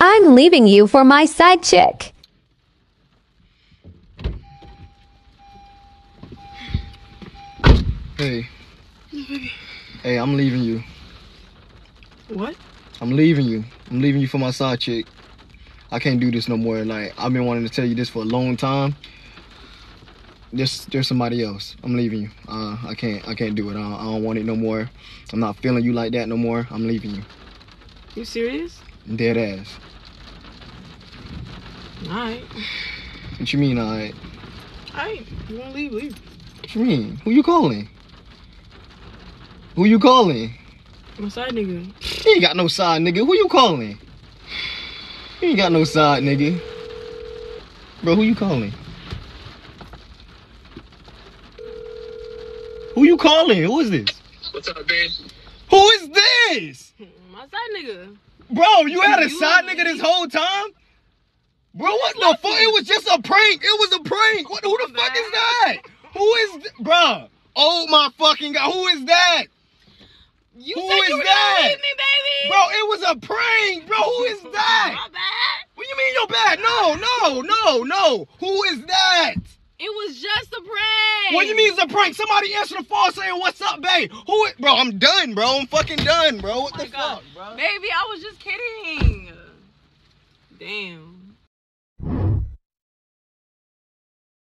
I'm leaving you for my side chick. Hey. Hey, I'm leaving you. What? I'm leaving you. I'm leaving you for my side chick. I can't do this no more. Like I've been wanting to tell you this for a long time. There's there's somebody else. I'm leaving you. Uh, I can't I can't do it. I don't, I don't want it no more. I'm not feeling you like that no more. I'm leaving you. You serious? Dead ass. Alright. What you mean, alright? Alright. You wanna leave, leave. What you mean? Who you calling? Who you calling? My side nigga. You ain't got no side, nigga. Who you calling? You ain't got no side, nigga. Bro, who you calling? Who you calling? Who is this? What's up, babe? Who is this? My side nigga. Bro, you had a You side nigga this whole time? Bro, what the fuck? It was just a prank. It was a prank. What, who the fuck is that? Who is, th- bro? Oh my fucking god, who is that? You Who said is you that? me, baby. Bro, it was a prank. Bro, who is that? My bad. What do you mean you're bad? No, no, no, no. Who is that? It was prank. What you mean it's a prank? Somebody answer the phone saying, "What's up, babe?" Who? Is, bro, I'm done, bro. I'm fucking done, bro. What oh My the God. fuck, bro? Baby, I was just kidding. Damn.